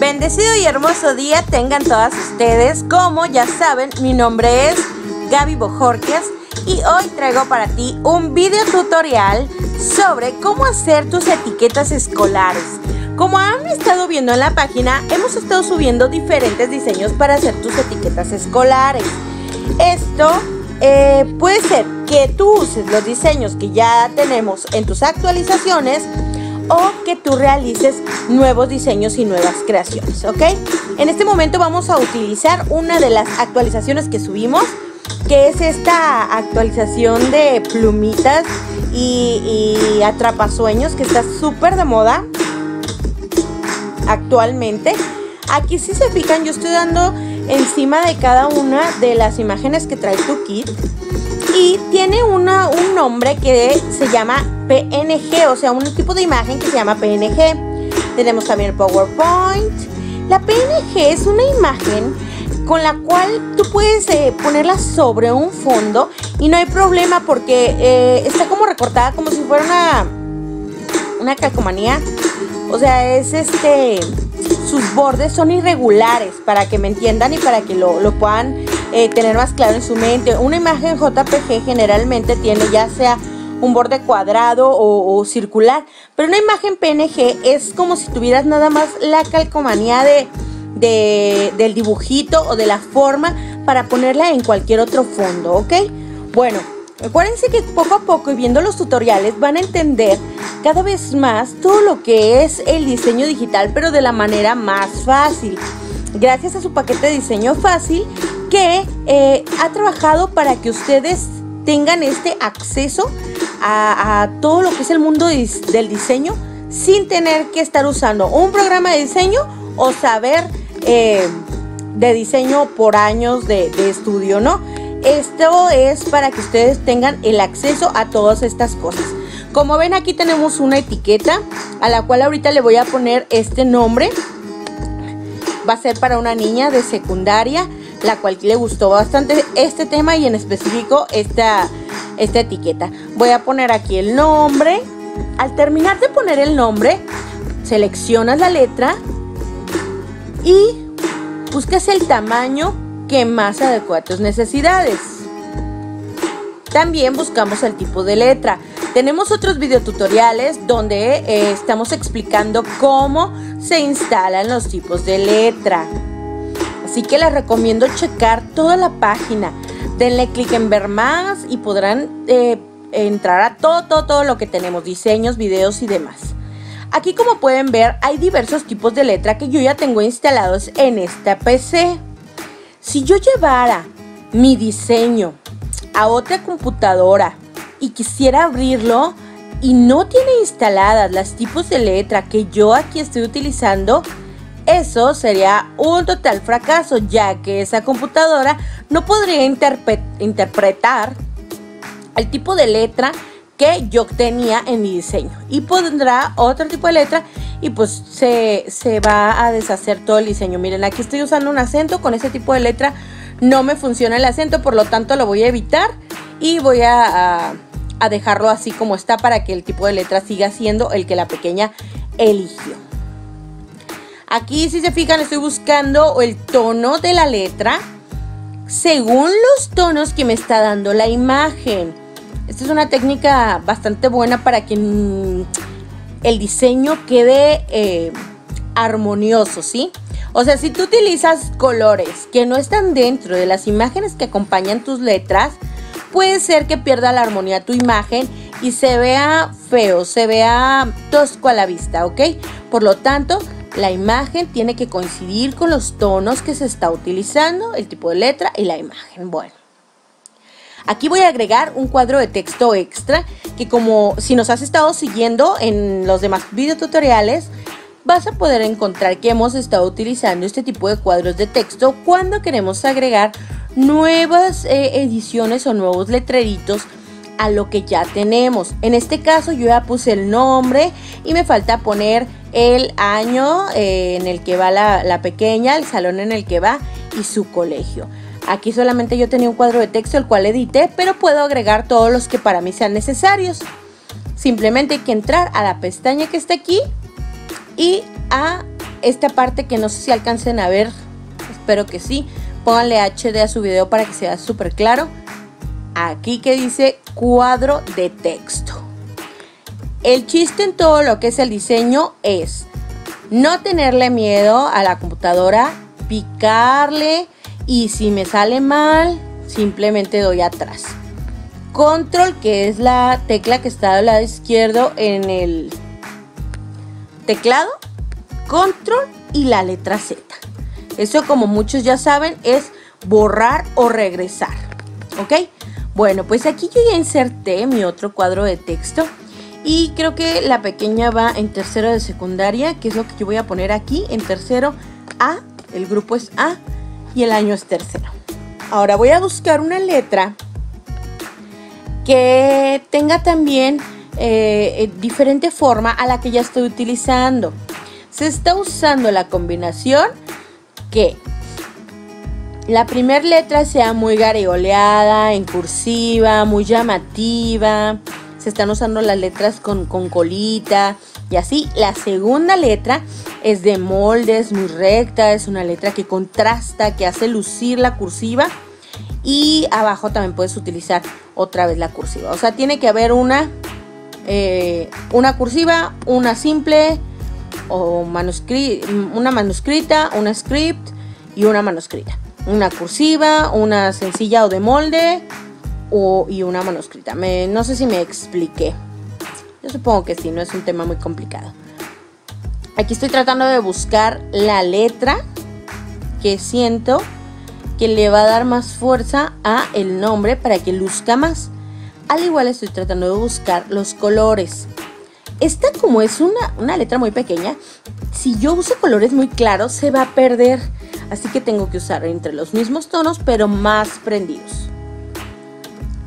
Bendecido y hermoso día tengan todas ustedes. Como ya saben, mi nombre es Gaby Bojorquez y hoy traigo para ti un video tutorial sobre cómo hacer tus etiquetas escolares. Como han estado viendo en la página, hemos estado subiendo diferentes diseños para hacer tus etiquetas escolares. Esto eh, puede ser que tú uses los diseños que ya tenemos en tus actualizaciones o que tú realices nuevos diseños y nuevas creaciones, ¿ok? En este momento vamos a utilizar una de las actualizaciones que subimos, que es esta actualización de plumitas y, y atrapasueños que está súper de moda actualmente. Aquí si se fijan yo estoy dando encima de cada una de las imágenes que trae tu kit y tiene una, un nombre que se llama PNG, o sea, un tipo de imagen que se llama PNG. Tenemos también el PowerPoint. La PNG es una imagen con la cual tú puedes eh, ponerla sobre un fondo y no hay problema porque eh, está como recortada como si fuera una, una calcomanía. O sea, es este sus bordes son irregulares para que me entiendan y para que lo, puedan eh, tener más claro en su mente. Una imagen JPG generalmente tiene ya sea un borde cuadrado o, circular, pero una imagen PNG es como si tuvieras nada más la calcomanía de, de, del dibujito o de la forma para ponerla en cualquier otro fondo, ¿ok? Bueno, Acuérdense que poco a poco y viendo los tutoriales van a entender cada vez más todo lo que es el diseño digital, pero de la manera más fácil. Gracias a su paquete de diseño fácil que eh, ha trabajado para que ustedes tengan este acceso a, todo lo que es el mundo del diseño sin tener que estar usando un programa de diseño o saber eh, de diseño por años de, de estudio, ¿no? Esto es para que ustedes tengan el acceso a todas estas cosas. Como ven aquí tenemos una etiqueta a la cual ahorita le voy a poner este nombre. Va a ser para una niña de secundaria, la cual le gustó bastante este tema y en específico esta, esta etiqueta. Voy a poner aquí el nombre. Al terminar de poner el nombre, seleccionas la letra y buscas el tamaño que más adecua a tus necesidades. También buscamos el tipo de letra. Tenemos otros videotutoriales donde eh, estamos explicando cómo se instalan los tipos de letra. Así que les recomiendo checar toda la página. Denle clic en ver más y podrán eh, entrar a todo, todo, todo lo que tenemos, diseños, videos y demás. Aquí como pueden ver hay diversos tipos de letra que yo ya tengo instalados en esta PC. Si yo llevara mi diseño a otra computadora y quisiera abrirlo y no tiene instaladas las tipos de letra que yo aquí estoy utilizando, eso sería un total fracaso, ya que esa computadora no podría interpretar el tipo de letra que yo tenía en mi diseño y pondrá otro tipo de letra y pues se, va a deshacer todo el diseño. Miren, aquí estoy usando un acento con ese tipo de letra. No me funciona el acento, por lo tanto lo voy a evitar y voy a, a dejarlo así como está para que el tipo de letra siga siendo el que la pequeña eligió. Aquí si se fijan estoy buscando el tono de la letra según los tonos que me está dando la imagen. Esta es una técnica bastante buena para que el diseño quede eh, armonioso, ¿sí? O sea, si tú utilizas colores que no están dentro de las imágenes que acompañan tus letras, puede ser que pierda la armonía tu imagen y se vea feo, se vea tosco a la vista, ¿ok? Por lo tanto, la imagen tiene que coincidir con los tonos que se está utilizando, el tipo de letra y la imagen. Bueno. Aquí voy a agregar un cuadro de texto extra que como si nos has estado siguiendo en los demás videotutoriales, vas a poder encontrar que hemos estado utilizando este tipo de cuadros de texto cuando queremos agregar nuevas eh, ediciones o nuevos letreritos a lo que ya tenemos. En este caso yo ya puse el nombre y me falta poner el año eh, en el que va la pequeña, el salón en el que va y su colegio. Aquí solamente yo tenía un cuadro de texto el cual edité, pero puedo agregar todos los que para mí sean necesarios. Simplemente hay que entrar a la pestaña que está aquí y a esta parte que no sé si alcancen a ver, espero que sí. Pónganle HD a su video para que sea súper claro. Aquí que dice cuadro de texto. El chiste en todo lo que es el diseño es no tenerle miedo a la computadora, picarle y si me sale mal, simplemente doy atrás. Control, que es la tecla que está al lado izquierdo en el teclado. Control y la letra Z. Eso como muchos ya saben es borrar o regresar. ¿Ok? Bueno, pues aquí yo ya inserté mi otro cuadro de texto. Y creo que la pequeña va en tercero de secundaria, que es lo que yo voy a poner aquí en tercero A. El grupo es A y el año es tercero. Ahora voy a buscar una letra que tenga también eh, eh, diferente forma a la que ya estoy utilizando. Se está usando la combinación que la primera letra sea muy gareoleada, en cursiva, muy llamativa. Se están usando las letras con, con colita y así. La segunda letra es de moldes, muy recta, es una letra que contrasta, que hace lucir la cursiva y abajo también puedes utilizar otra vez la cursiva. O sea, tiene que haber una, eh, una cursiva, una simple o una manuscrita, una script y una manuscrita. Una cursiva, una sencilla o de molde o, y una manuscrita. Me, no sé si me expliqué. Yo supongo que sí, no es un tema muy complicado. Aquí estoy tratando de buscar la letra que siento que le va a dar más fuerza a el nombre para que luzca más. Al igual estoy tratando de buscar los colores. Esta como es una, una letra muy pequeña, si yo uso colores muy claros se va a perder. Así que tengo que usar entre los mismos tonos pero más prendidos.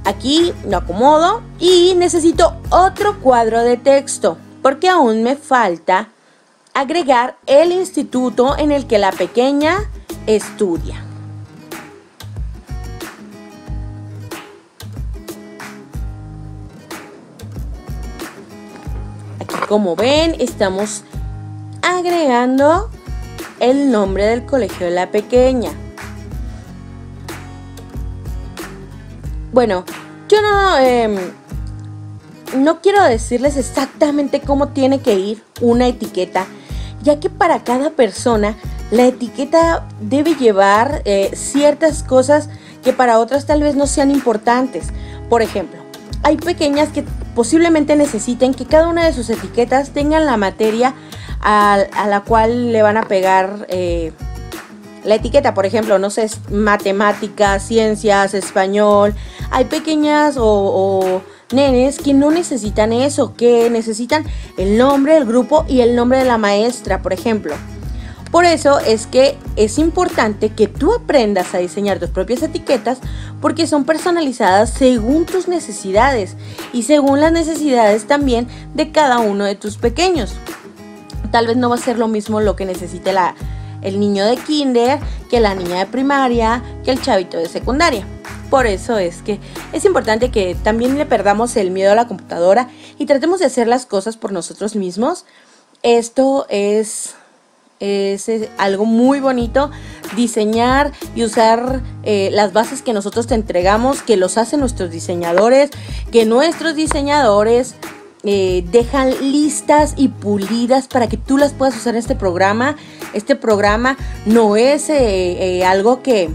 Aquí lo acomodo y necesito otro cuadro de texto porque aún me falta agregar el instituto en el que la pequeña estudia. Aquí como ven estamos agregando el nombre del colegio de la pequeña. Bueno, yo no, em, no quiero decirles exactamente cómo tiene que ir una etiqueta ya que para cada persona la etiqueta debe llevar eh, ciertas cosas que para otras tal vez no sean importantes. Por ejemplo, hay pequeñas que posiblemente necesiten que cada una de sus etiquetas tengan la materia a, la cual le van a pegar eh, la etiqueta. Por ejemplo, no sé, matemáticas, ciencias, español. Hay pequeñas o nenes que no necesitan eso, que necesitan el nombre del grupo y el nombre de la maestra, por ejemplo. Por eso es que es importante que tú aprendas a diseñar tus propias etiquetas porque son personalizadas según tus necesidades y según las necesidades también de cada uno de tus pequeños. Tal vez no va a ser lo mismo lo que necesite la, el niño de kinder que la niña de primaria que el chavito de secundaria. Por eso es que es importante que también le perdamos el miedo a la computadora y tratemos de hacer las cosas por nosotros mismos. Esto es, es, algo muy bonito, diseñar y usar eh, las bases que nosotros te entregamos, que los hacen nuestros diseñadores, que nuestros diseñadores eh, dejan listas y pulidas para que tú las puedas usar en este programa. Este programa no es eh, algo que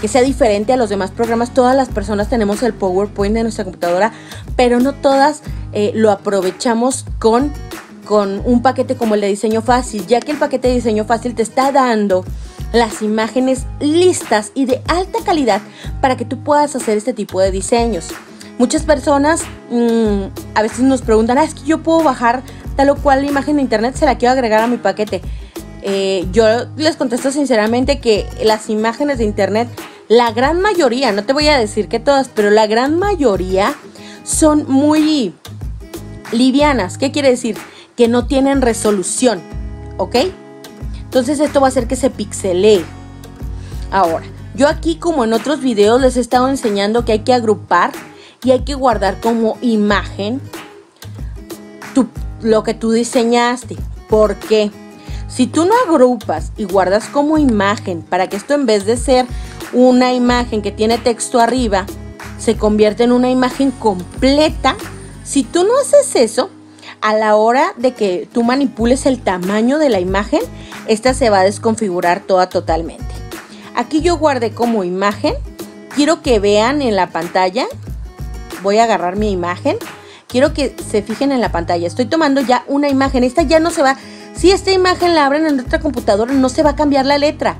que sea diferente a los demás programas. Todas las personas tenemos el PowerPoint de nuestra computadora, pero no todas eh, lo aprovechamos con, con un paquete como el de diseño fácil, ya que el paquete de diseño fácil te está dando las imágenes listas y de alta calidad para que tú puedas hacer este tipo de diseños. Muchas personas mm, a veces nos preguntan, ah, es que yo puedo bajar tal o cual imagen de internet, se la quiero agregar a mi paquete. Eh, yo les contesto sinceramente que las imágenes de internet, la gran mayoría, no te voy a decir que todas, pero la gran mayoría son muy livianas. ¿Qué quiere decir? Que no tienen resolución, ¿ok? Entonces esto va a hacer que se pixelee. Ahora, yo aquí como en otros videos les he estado enseñando que hay que agrupar y hay que guardar como imagen lo que tú diseñaste. ¿Por qué? Si tú no agrupas y guardas como imagen para que esto en vez de ser una imagen que tiene texto arriba, se convierte en una imagen completa, si tú no haces eso, a la hora de que tú manipules el tamaño de la imagen, esta se va a desconfigurar toda totalmente. Aquí yo guardé como imagen. Quiero que vean en la pantalla. Voy a agarrar mi imagen. Quiero que se fijen en la pantalla. Estoy tomando ya una imagen. Esta ya no se va si esta imagen la abren en otra computadora, no se va a cambiar la letra,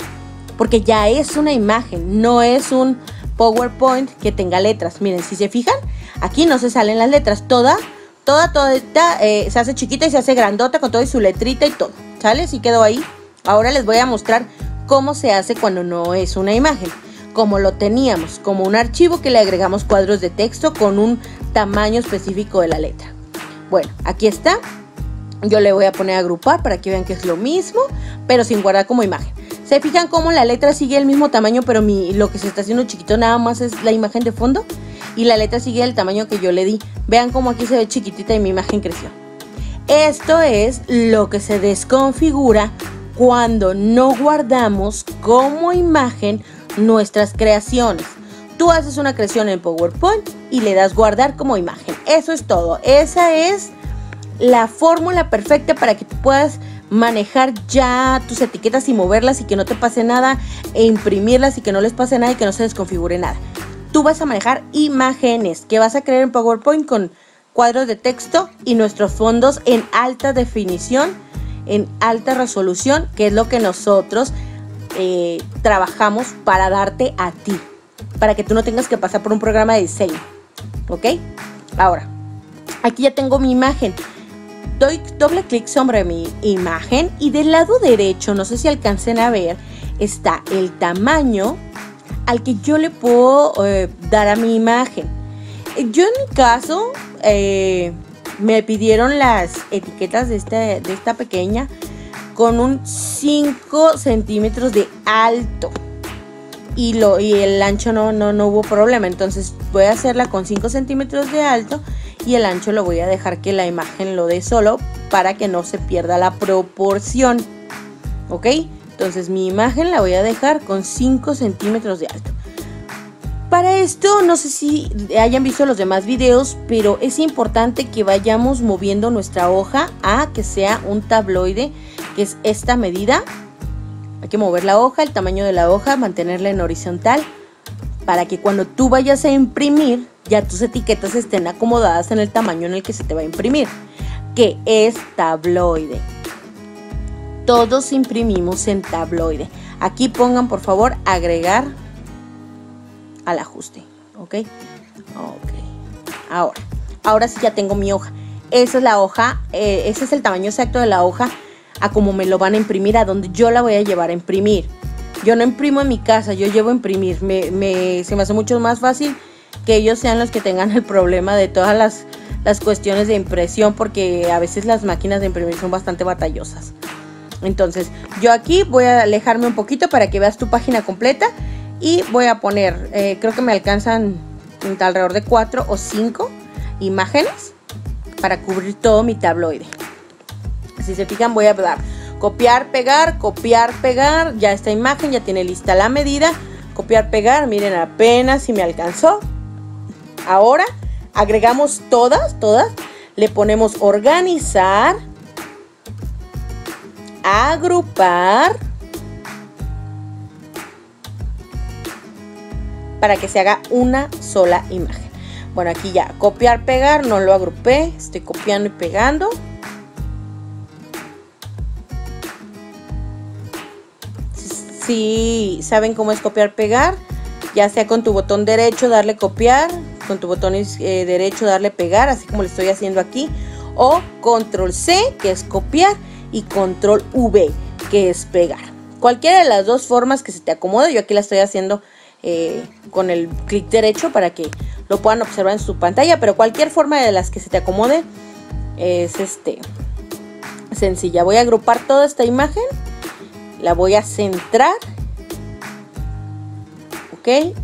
porque ya es una imagen, no es un PowerPoint que tenga letras. Miren, si se fijan, aquí no se salen las letras, toda, toda, toda eh, se hace chiquita y se hace grandota con todo y su letrita y todo. ¿Sale? Así quedó ahí. Ahora les voy a mostrar cómo se hace cuando no es una imagen. Como lo teníamos, como un archivo que le agregamos cuadros de texto con un tamaño específico de la letra. Bueno, aquí está. Yo le voy a poner a agrupar para que vean que es lo mismo, pero sin guardar como imagen. ¿Se fijan cómo la letra sigue el mismo tamaño, pero mi, lo que se está haciendo chiquito nada más es la imagen de fondo? Y la letra sigue el tamaño que yo le di. Vean cómo aquí se ve chiquitita y mi imagen creció. Esto es lo que se desconfigura cuando no guardamos como imagen nuestras creaciones. Tú haces una creación en PowerPoint y le das guardar como imagen. Eso es todo. Esa es la fórmula perfecta para que tú puedas manejar ya tus etiquetas y moverlas y que no te pase nada e imprimirlas y que no les pase nada y que no se desconfigure nada. Tú vas a manejar imágenes que vas a crear en PowerPoint con cuadros de texto y nuestros fondos en alta definición, en alta resolución, que es lo que nosotros eh, trabajamos para darte a ti, para que tú no tengas que pasar por un programa de diseño. ¿Ok? Ahora, aquí ya tengo mi imagen doy doble clic sobre mi imagen y del lado derecho, no sé si alcancen a ver, está el tamaño al que yo le puedo eh, dar a mi imagen. Yo en mi caso eh, me pidieron las etiquetas de, de esta pequeña con un 5 centímetros de alto. Y, lo, y el ancho no, no, no hubo problema. Entonces voy a hacerla con 5 centímetros de alto y el ancho lo voy a dejar que la imagen lo dé solo para que no se pierda la proporción. ¿Ok? Entonces mi imagen la voy a dejar con 5 centímetros de alto. Para esto, no sé si hayan visto los demás videos, pero es importante que vayamos moviendo nuestra hoja a que sea un tabloide, que es esta medida. Hay que mover la hoja, el tamaño de la hoja, mantenerla en horizontal, para que cuando tú vayas a imprimir, ya tus etiquetas estén acomodadas en el tamaño en el que se te va a imprimir, que es tabloide. Todos imprimimos en tabloide. Aquí pongan por favor agregar al ajuste, ¿ok? Ok. Ahora, ahora sí ya tengo mi hoja. Esa es la hoja, eh, ese es el tamaño exacto de la hoja a como me lo van a imprimir, a donde yo la voy a llevar a imprimir. Yo no imprimo en mi casa, yo llevo a imprimir. Me, se me hace mucho más fácil que ellos sean los que tengan el problema de todas las, cuestiones de impresión porque a veces las máquinas de imprimir son bastante batallosas. Entonces yo aquí voy a alejarme un poquito para que veas tu página completa y voy a poner, eh, creo que me alcanzan alrededor de 4 o 5 imágenes para cubrir todo mi tabloide. Si se fijan voy a dar copiar, pegar, copiar, pegar, ya esta imagen ya tiene lista la medida, copiar, pegar, miren apenas si me alcanzó, Ahora agregamos todas, todas. Le ponemos organizar, agrupar, para que se haga una sola imagen. Bueno, aquí ya, copiar, pegar, no lo agrupé, estoy copiando y pegando. Si saben cómo es copiar, pegar, ya sea con tu botón derecho darle copiar, con tu botón eh, derecho darle pegar, así como le estoy haciendo aquí, o control C, que es copiar, y control V, que es pegar. Cualquiera de las dos formas que se te acomode, yo aquí la estoy haciendo eh, con el clic derecho para que lo puedan observar en su pantalla, pero cualquier forma de las que se te acomode es este sencilla. Voy a agrupar toda esta imagen, la voy a centrar, ok,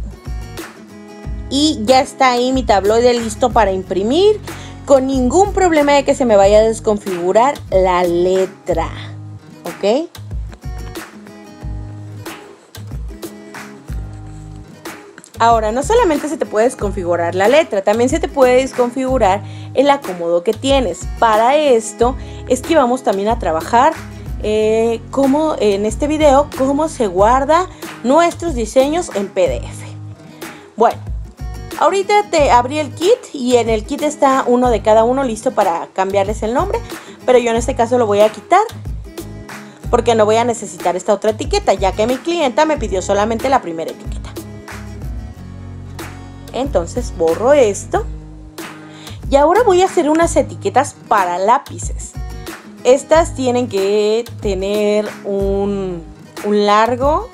y ya está ahí mi tabloide listo para imprimir. con ningún problema de que se me vaya a desconfigurar la letra. ¿Ok? Ahora, no solamente se te puede desconfigurar la letra, también se te puede desconfigurar el acomodo que tienes. Para esto es que vamos también a trabajar eh, como en este video, cómo se guarda nuestros diseños en PDF. Bueno, ahorita te abrí el kit y en el kit está uno de cada uno listo para cambiarles el nombre, pero yo en este caso lo voy a quitar porque no voy a necesitar esta otra etiqueta, ya que mi clienta me pidió solamente la primera etiqueta. Entonces borro esto. Y ahora voy a hacer unas etiquetas para lápices. Estas tienen que tener un, largo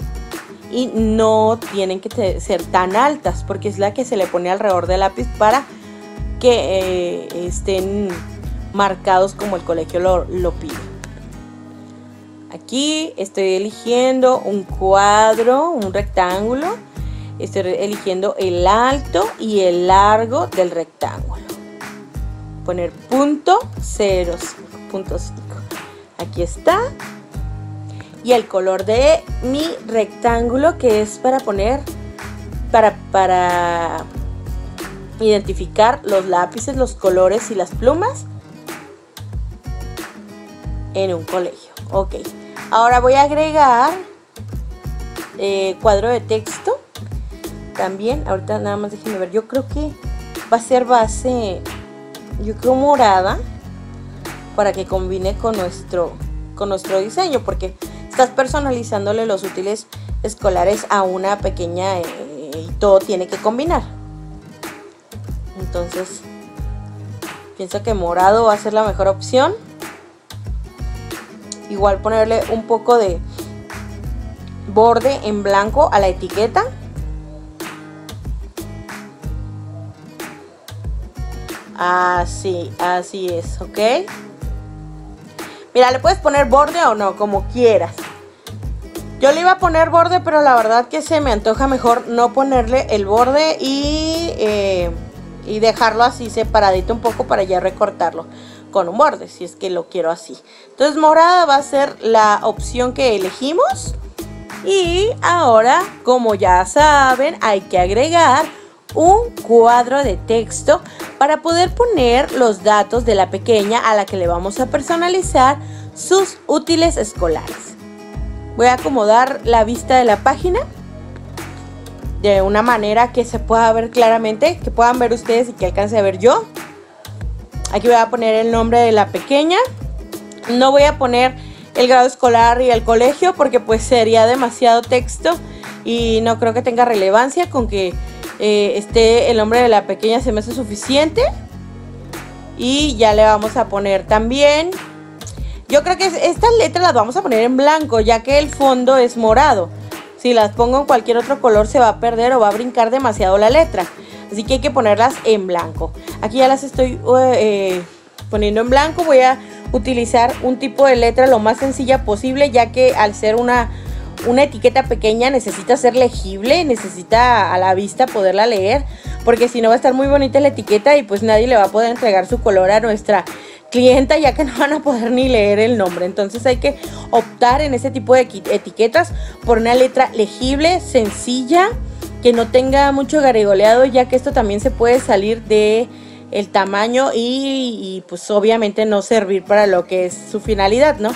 y no tienen que ser tan altas porque es la que se le pone alrededor del lápiz para que eh, estén marcados como el colegio lo, lo, pide. Aquí estoy eligiendo un cuadro, un rectángulo. Estoy eligiendo el alto y el largo del rectángulo. Poner punto ceros. 2.5. Aquí está. Y el color de mi rectángulo que es para poner, para, para identificar los lápices, los colores y las plumas en un colegio. Ok, ahora voy a agregar eh, cuadro de texto también. Ahorita nada más déjenme ver, yo creo que va a ser base, yo creo morada para que combine con nuestro, con nuestro diseño, porque estás personalizándole los útiles escolares a una pequeña eh, y todo tiene que combinar. Entonces, pienso que morado va a ser la mejor opción. Igual ponerle un poco de borde en blanco a la etiqueta. Así, así es, ¿ok? Mira, le puedes poner borde o no, como quieras. Yo le iba a poner borde, pero la verdad que se me antoja mejor no ponerle el borde y, eh, y dejarlo así separadito un poco para ya recortarlo con un borde, si es que lo quiero así. Entonces morada va a ser la opción que elegimos. Y ahora, como ya saben, hay que agregar un cuadro de texto para poder poner los datos de la pequeña a la que le vamos a personalizar sus útiles escolares. Voy a acomodar la vista de la página de una manera que se pueda ver claramente, que puedan ver ustedes y que alcance a ver yo. Aquí voy a poner el nombre de la pequeña. No voy a poner el grado escolar y el colegio porque pues sería demasiado texto y no creo que tenga relevancia con que eh, esté el nombre de la pequeña se me hace suficiente. Y ya le vamos a poner también. Yo creo que estas letras las vamos a poner en blanco, ya que el fondo es morado. Si las pongo en cualquier otro color se va a perder o va a brincar demasiado la letra. Así que hay que ponerlas en blanco. Aquí ya las estoy eh, poniendo en blanco. Voy a utilizar un tipo de letra lo más sencilla posible, ya que al ser una una etiqueta pequeña necesita ser legible, necesita a la vista poderla leer, porque si no va a estar muy bonita la etiqueta y pues nadie le va a poder entregar su color a nuestra clienta ya que no van a poder ni leer el nombre. Entonces hay que optar en ese tipo de etiquetas por una letra legible, sencilla, que no tenga mucho garigoleado ya que esto también se puede salir de el tamaño y, y pues obviamente no servir para lo que es su finalidad, ¿no?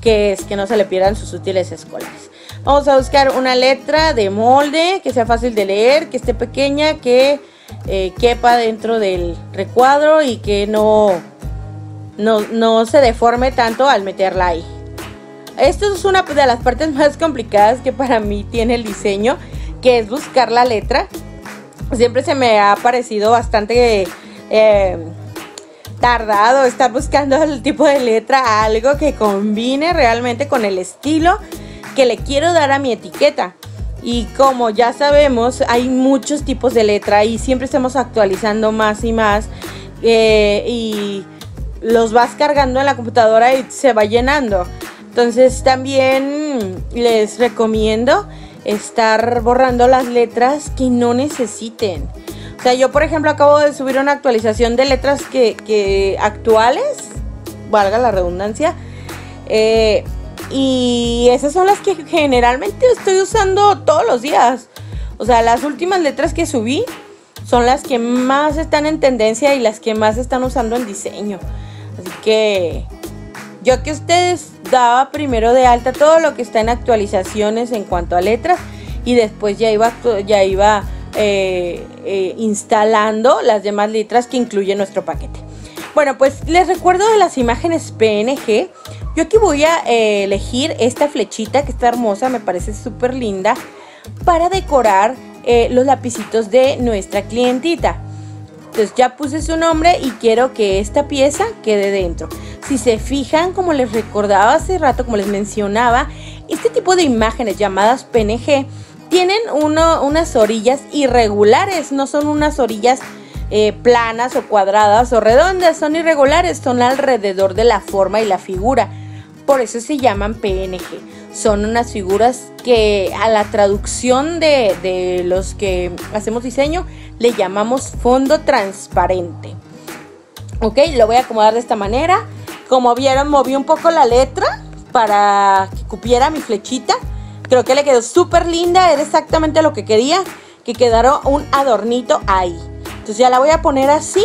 Que es que no se le pierdan sus útiles escolares. Vamos a buscar una letra de molde que sea fácil de leer, que esté pequeña, que eh, quepa dentro del recuadro y que no, no, se deforme tanto al meterla ahí. Esto es una de las partes más complicadas que para mí tiene el diseño, que es buscar la letra. Siempre se me ha parecido bastante eh, tardado estar buscando el tipo de letra, algo que combine realmente con el estilo que le quiero dar a mi etiqueta. Y como ya sabemos, hay muchos tipos de letra y siempre estamos actualizando más y más. Eh, y los vas cargando en la computadora y se va llenando. Entonces también les recomiendo estar borrando las letras que no necesiten. O sea, yo por ejemplo acabo de subir una actualización de letras que, actuales, valga la redundancia, eh, y esas son las que generalmente estoy usando todos los días. O sea, las últimas letras que subí son las que más están en tendencia y las que más están usando en diseño. Así que yo que ustedes daba primero de alta todo lo que está en actualizaciones en cuanto a letras y después ya iba, ya iba eh, eh, instalando las demás letras que incluye nuestro paquete. Bueno, pues les recuerdo de las imágenes PNG. Yo aquí voy a eh, elegir esta flechita que está hermosa, me parece súper linda, para decorar los lapicitos de nuestra clientita. Entonces ya puse su nombre y quiero que esta pieza quede dentro. Si se fijan, como les recordaba hace rato, como les mencionaba, este tipo de imágenes llamadas PNG tienen unas orillas irregulares, no son unas orillas eh, planas o cuadradas o redondas, son irregulares, son alrededor de la forma y la figura. Por eso se llaman PNG. Son unas figuras que a la traducción de, de los que hacemos diseño le llamamos fondo transparente. Ok, lo voy a acomodar de esta manera. Como vieron, moví un poco la letra para que cupiera mi flechita. Creo que le quedó súper linda, era exactamente lo que quería, que quedara un adornito ahí. Entonces ya la voy a poner así.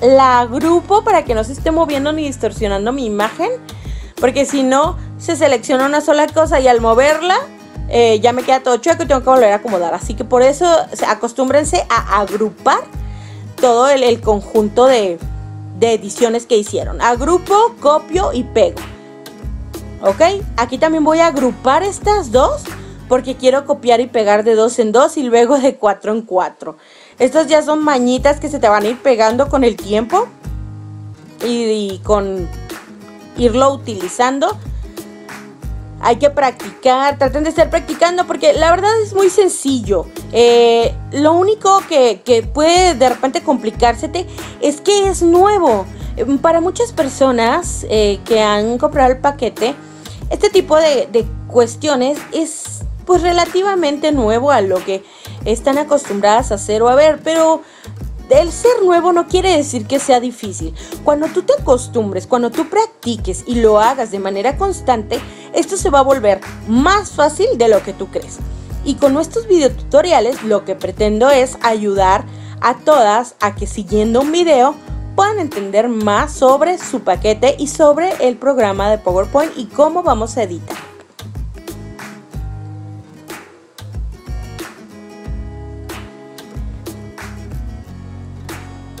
La agrupo para que no se esté moviendo ni distorsionando mi imagen. Porque si no, se selecciona una sola cosa y al moverla eh, ya me queda todo chueco y tengo que volver a acomodar. Así que por eso acostúmbrense a agrupar todo el, conjunto de, de ediciones que hicieron. Agrupo, copio y pego. ¿Ok? Aquí también voy a agrupar estas dos porque quiero copiar y pegar de dos en dos y luego de cuatro en cuatro. Estas ya son mañitas que se te van a ir pegando con el tiempo y con irlo utilizando hay que practicar, traten de estar practicando porque la verdad es muy sencillo. Eh, lo único que, puede de repente complicársete es que es nuevo. Para muchas personas eh, que han comprado el paquete, este tipo de, de cuestiones es pues relativamente nuevo a lo que están acostumbradas a hacer o a ver, pero el ser nuevo no quiere decir que sea difícil. Cuando tú te acostumbres, cuando tú practiques y lo hagas de manera constante, esto se va a volver más fácil de lo que tú crees. Y con nuestros videotutoriales lo que pretendo es ayudar a todas a que siguiendo un video puedan entender más sobre su paquete y sobre el programa de PowerPoint y cómo vamos a editar.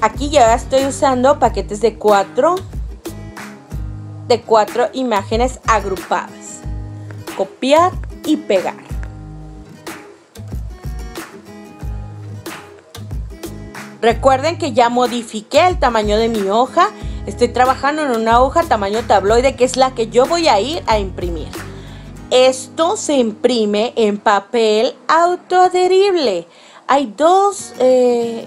Aquí ya estoy usando paquetes de cuatro de cuatro imágenes agrupadas. Copiar y pegar. Recuerden que ya modifiqué el tamaño de mi hoja. Estoy trabajando en una hoja tamaño tabloide que es la que yo voy a ir a imprimir. Esto se imprime en papel autoadherible. Hay dos eh,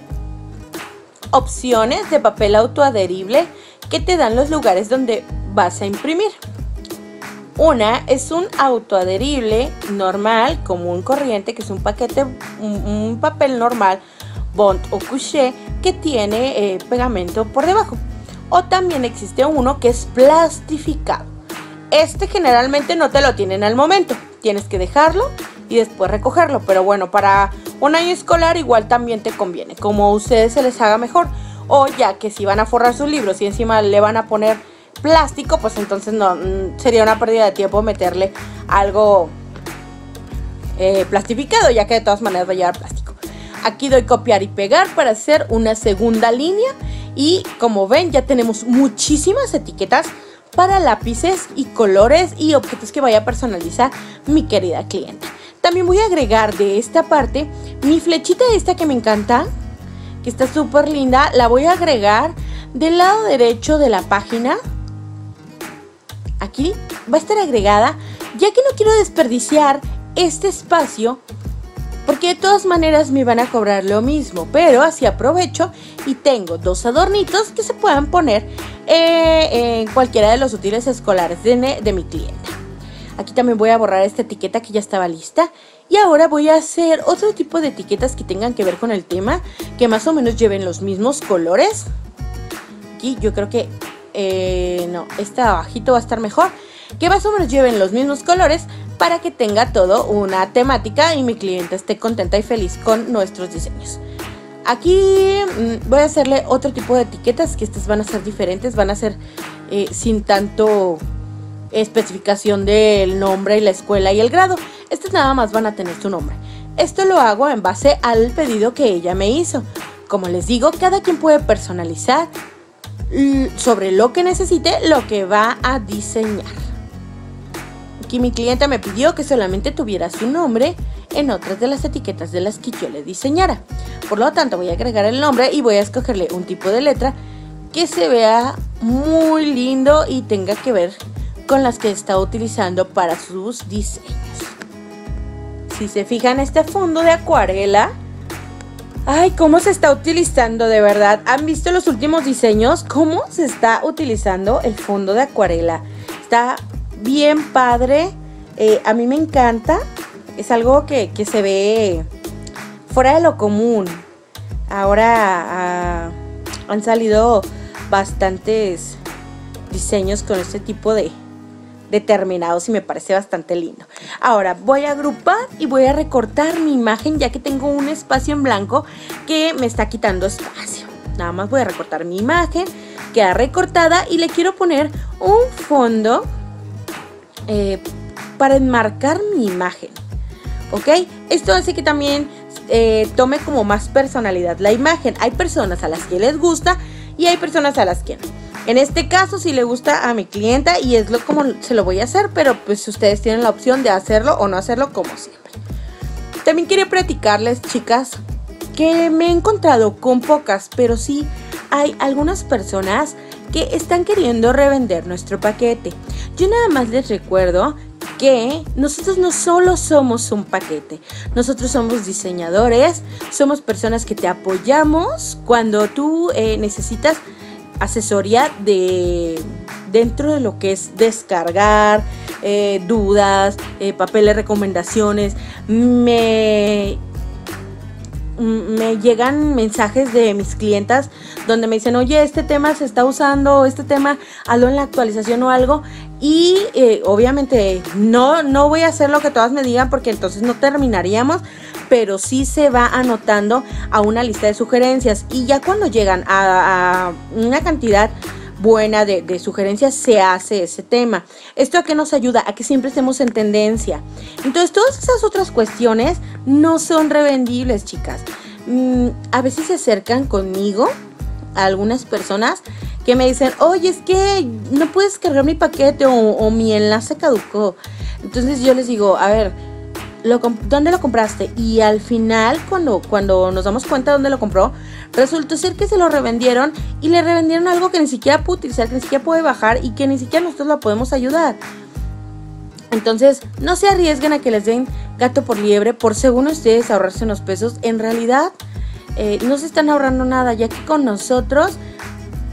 opciones de papel autoadherible que te dan los lugares donde vas a imprimir. Una es un autoadherible normal, común, corriente, que es un paquete, un, papel normal, bond o couché, que tiene eh, pegamento por debajo. O también existe uno que es plastificado. Este generalmente no te lo tienen al momento. Tienes que dejarlo y después recogerlo. Pero bueno, para un año escolar igual también te conviene, como a ustedes se les haga mejor. O ya que si van a forrar sus libros y encima le van a poner plástico, pues entonces no mm, sería una pérdida de tiempo meterle algo eh, plastificado, ya que de todas maneras va a llevar plástico. Aquí doy copiar y pegar para hacer una segunda línea y como ven ya tenemos muchísimas etiquetas para lápices y colores y objetos que vaya a personalizar mi querida clienta. También voy a agregar de esta parte mi flechita esta que me encanta, que está súper linda, la voy a agregar del lado derecho de la página. Aquí va a estar agregada, ya que no quiero desperdiciar este espacio porque de todas maneras me van a cobrar lo mismo, pero así aprovecho y tengo dos adornitos que se puedan poner eh, en cualquiera de los útiles escolares de, de mi clienta. Aquí también voy a borrar esta etiqueta que ya estaba lista Y ahora voy a hacer otro tipo de etiquetas que tengan que ver con el tema, que más o menos lleven los mismos colores. Aquí yo creo que, eh, no, este abajito va a estar mejor. Que más o menos lleven los mismos colores para que tenga todo una temática y mi cliente esté contenta y feliz con nuestros diseños. Aquí mm, voy a hacerle otro tipo de etiquetas que estas van a ser diferentes, van a ser eh, sin tanto especificación del nombre y la escuela y el grado. Estas nada más van a tener su nombre. Esto lo hago en base al pedido que ella me hizo. Como les digo, cada quien puede personalizar sobre lo que necesite lo que va a diseñar. Aquí mi cliente me pidió que solamente tuviera su nombre en otras de las etiquetas de las que yo le diseñara. Por lo tanto, voy a agregar el nombre y voy a escogerle un tipo de letra que se vea muy lindo y tenga que ver con las que está utilizando para sus diseños. Si se fijan este fondo de acuarela, ay, cómo se está utilizando de verdad. ¿Han visto los últimos diseños? ¿Cómo se está utilizando el fondo de acuarela? Está bien padre. Eh, a mí me encanta. Es algo que, se ve fuera de lo común. Ahora ah, han salido bastantes diseños con este tipo de, determinados y me parece bastante lindo. Ahora voy a agrupar y voy a recortar mi imagen ya que tengo un espacio en blanco que me está quitando espacio. Nada más voy a recortar mi imagen, queda recortada y le quiero poner un fondo eh, para enmarcar mi imagen. ¿Ok? Esto hace que también eh, tome como más personalidad la imagen. Hay personas a las que les gusta y hay personas a las que no. En este caso, si le gusta a mi clienta y es lo como se lo voy a hacer, pero pues ustedes tienen la opción de hacerlo o no hacerlo como siempre. También quería platicarles, chicas, que me he encontrado con pocas, pero sí hay algunas personas que están queriendo revender nuestro paquete. Yo nada más les recuerdo que nosotros no solo somos un paquete, nosotros somos diseñadores, somos personas que te apoyamos cuando tú eh, necesitas asesoría de dentro de lo que es descargar eh, dudas, eh, papeles, recomendaciones. Me, me llegan mensajes de mis clientas donde me dicen, oye, este tema se está usando, este tema, algo en la actualización o algo. Y eh, obviamente no, no voy a hacer lo que todas me digan porque entonces no terminaríamos pero sí se va anotando a una lista de sugerencias y ya cuando llegan a, una cantidad buena de, sugerencias se hace ese tema. ¿Esto a qué nos ayuda? A que siempre estemos en tendencia. Entonces todas esas otras cuestiones no son revendibles, chicas. Mm, a veces se acercan conmigo a algunas personas que me dicen, oye, es que no puedes cargar mi paquete o, o mi enlace caducó. Entonces yo les digo, a ver, ¿dónde lo compraste? Y al final, cuando, cuando nos damos cuenta de dónde lo compró, resultó ser que se lo revendieron y le revendieron algo que ni siquiera puede utilizar, que ni siquiera puede bajar y que ni siquiera nosotros lo podemos ayudar. Entonces, no se arriesguen a que les den gato por liebre por según ustedes ahorrarse unos pesos. En realidad, eh, no se están ahorrando nada, ya que con nosotros,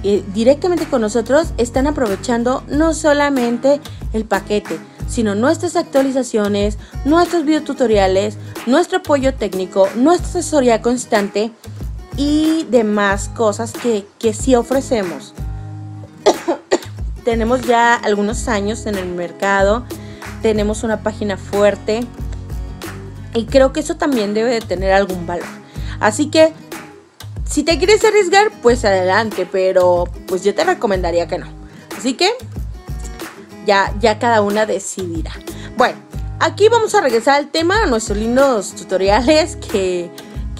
eh, directamente con nosotros, están aprovechando no solamente el paquete, sino nuestras actualizaciones, nuestros videotutoriales, nuestro apoyo técnico, nuestra asesoría constante y demás cosas que, que sí ofrecemos. tenemos ya algunos años en el mercado, tenemos una página fuerte y creo que eso también debe de tener algún valor. Así que si te quieres arriesgar, pues adelante, pero pues yo te recomendaría que no. Así que ya, cada una decidirá. Bueno, aquí vamos a regresar al tema, a nuestros lindos tutoriales, que,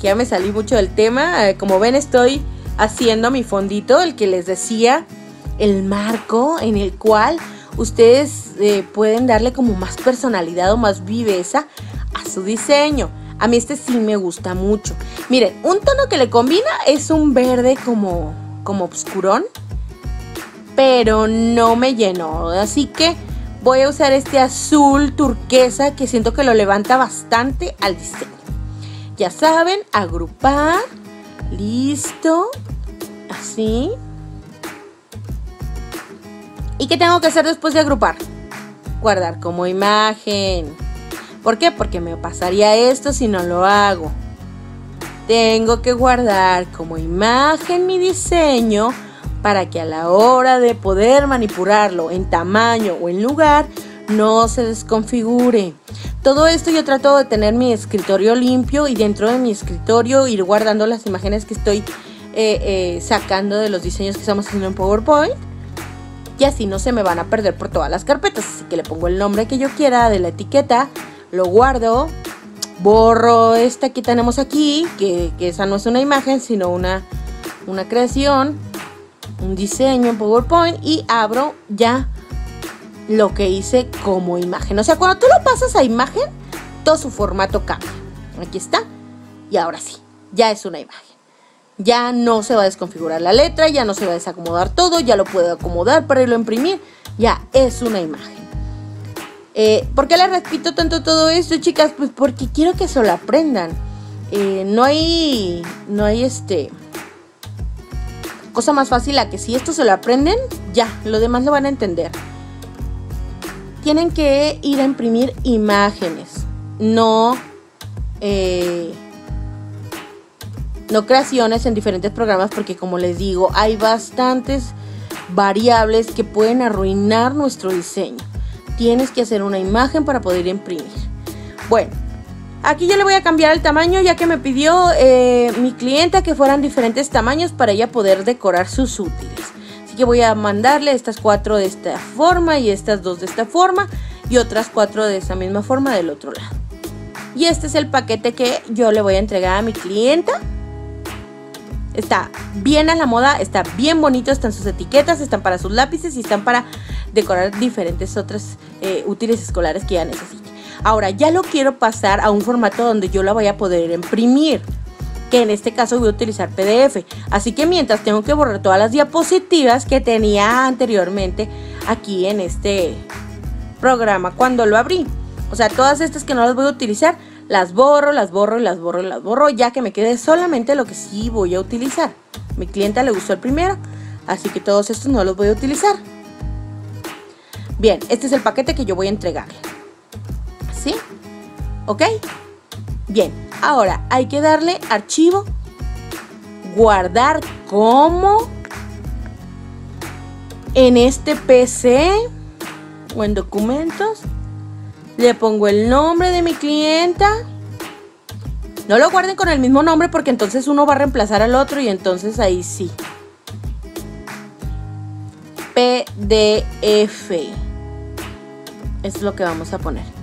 ya me salí mucho del tema. Eh, como ven, estoy haciendo mi fondito, el que les decía, el marco en el cual ustedes eh, pueden darle como más personalidad o más viveza a su diseño. A mí este sí me gusta mucho. Miren, un tono que le combina es un verde como, como obscurón pero no me llenó. Así que voy a usar este azul turquesa que siento que lo levanta bastante al diseño. Ya saben, agrupar. Listo. Así. ¿Y qué tengo que hacer después de agrupar? Guardar como imagen. ¿Por qué? Porque me pasaría esto si no lo hago. Tengo que guardar como imagen mi diseño para que a la hora de poder manipularlo en tamaño o en lugar no se desconfigure. Todo esto yo trato de tener mi escritorio limpio y dentro de mi escritorio ir guardando las imágenes que estoy eh, eh, sacando de los diseños que estamos haciendo en PowerPoint. Y así no se me van a perder por todas las carpetas. Así que le pongo el nombre que yo quiera de la etiqueta, lo guardo, borro esta que tenemos aquí, que, esa no es una imagen, sino una, una creación, un diseño en PowerPoint y abro ya lo que hice como imagen. O sea, cuando tú lo pasas a imagen, todo su formato cambia. Aquí está. Y ahora sí, ya es una imagen. Ya no se va a desconfigurar la letra, ya no se va a desacomodar todo, ya lo puedo acomodar para irlo a imprimir. Ya es una imagen. Eh, ¿Por qué les repito tanto todo esto, chicas? Pues porque quiero que se lo aprendan. Eh, no hay, no hay este cosa más fácil a que si esto se lo aprenden, ya, lo demás lo van a entender tienen que ir a imprimir imágenes, no, eh, no creaciones en diferentes programas, porque como les digo, hay bastantes variables que pueden arruinar nuestro diseño. Tienes que hacer una imagen para poder imprimir. Bueno, aquí yo le voy a cambiar el tamaño ya que me pidió eh, mi clienta que fueran diferentes tamaños para ella poder decorar sus útiles que voy a mandarle estas cuatro de esta forma y estas dos de esta forma y otras cuatro de esa misma forma del otro lado. Y este es el paquete que yo le voy a entregar a mi clienta. Está bien a la moda, está bien bonito, están sus etiquetas, están para sus lápices y están para decorar diferentes otras eh, útiles escolares que ella necesite. Ahora ya lo quiero pasar a un formato donde yo la voy a poder imprimir que en este caso voy a utilizar PDF. Así que mientras tengo que borrar todas las diapositivas que tenía anteriormente aquí en este programa cuando lo abrí. O sea, todas estas que no las voy a utilizar, las borro, las borro, las borro, las borro, ya que me quede solamente lo que sí voy a utilizar. Mi clienta le gustó el primero, así que todos estos no los voy a utilizar. Bien, este es el paquete que yo voy a entregarle. ¿Ok? Bien, ahora hay que darle archivo, guardar como en este PC o en documentos. Le pongo el nombre de mi clienta. No lo guarden con el mismo nombre porque entonces uno va a reemplazar al otro y entonces ahí sí. PDF. Es lo que vamos a poner.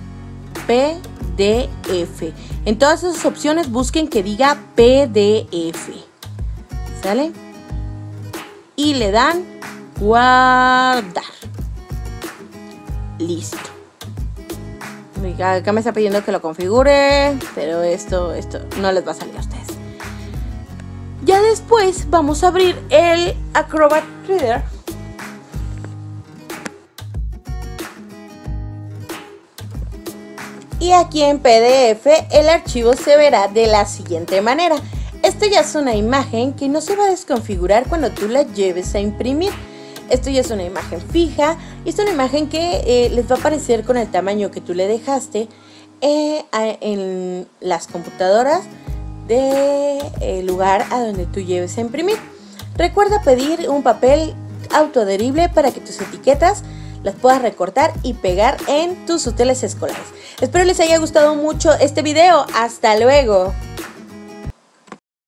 PDF. En todas esas opciones busquen que diga PDF. ¿Sale? Y le dan guardar. Listo. Acá me está pidiendo que lo configure, pero esto, esto no les va a salir a ustedes. Ya después vamos a abrir el Acrobat Reader y aquí en PDF el archivo se verá de la siguiente manera. Esto ya es una imagen que no se va a desconfigurar cuando tú la lleves a imprimir. Esto ya es una imagen fija y es una imagen que eh, les va a aparecer con el tamaño que tú le dejaste eh, en las computadoras del de, lugar a donde tú lleves a imprimir. Recuerda pedir un papel autoadherible para que tus etiquetas las puedas recortar y pegar en tus hoteles escolares. Espero les haya gustado mucho este video. Hasta luego.